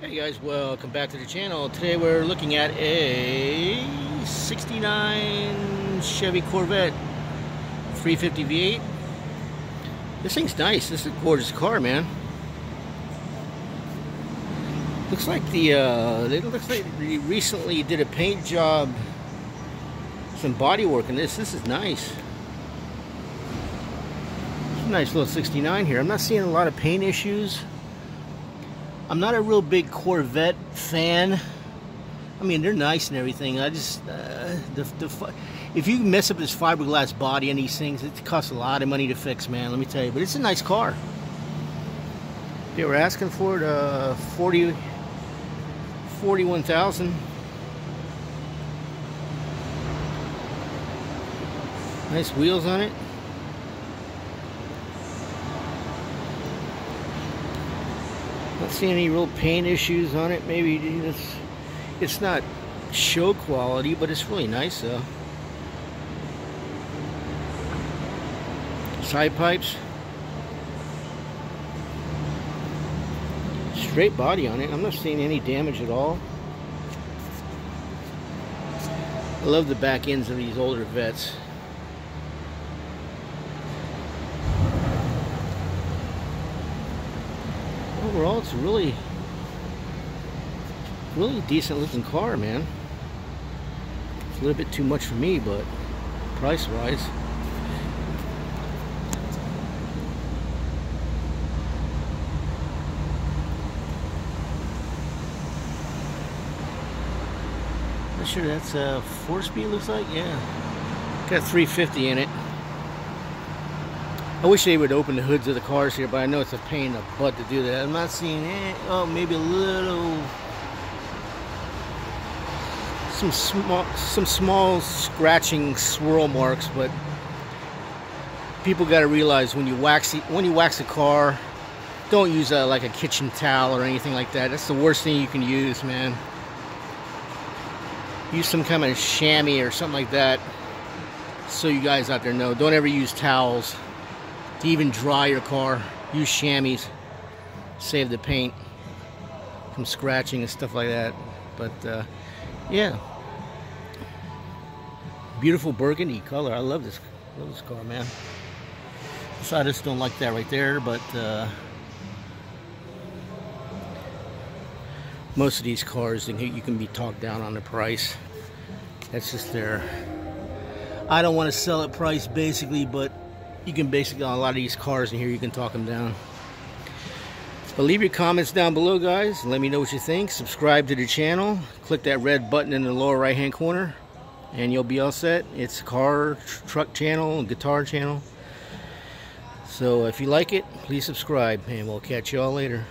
Hey guys, welcome back to the channel. Today we're looking at a 69 Chevy Corvette 350 V8. This thing's nice. This is a gorgeous car, man. Looks like the uh, it looks like they recently did a paint job, some body work in this. This is nice. Nice little 69 here. I'm not seeing a lot of paint issues. I'm not a real big Corvette fan. I mean, they're nice and everything. I just, uh, the, the, if you mess up this fiberglass body and these things, it costs a lot of money to fix, man. Let me tell you. But it's a nice car. They were asking for it, uh, 40, 41,000. Nice wheels on it. Not any real paint issues on it. Maybe it's it's not show quality, but it's really nice though. Side pipes. Straight body on it. I'm not seeing any damage at all. I love the back ends of these older Vettes. Overall, it's a really, really decent looking car, man. It's a little bit too much for me, but price-wise. Not sure that's uh, a four-speed looks like, yeah. Got 350 in it. I wish they would open the hoods of the cars here, but I know it's a pain in the butt to do that. I'm not seeing any, oh, maybe a little, some small, some small scratching swirl marks, but people got to realize when you wax when you wax a car, don't use a, like a kitchen towel or anything like that. That's the worst thing you can use, man. Use some kind of chamois or something like that. So you guys out there know, don't ever use towels to even dry your car. Use chamois. Save the paint from scratching and stuff like that. But uh, yeah, beautiful burgundy color. I love this. Love this car, man. So I just don't like that right there, but uh, most of these cars you can be talked down on the price. That's just their. I don't want to sell at price basically, but you can basically a lot of these cars in here you can talk them down. But leave your comments down below guys. Let me know what you think. Subscribe to the channel. Click that red button in the lower right hand corner and you'll be all set. It's car truck channel and guitar channel. So if you like it please subscribe and we'll catch you all later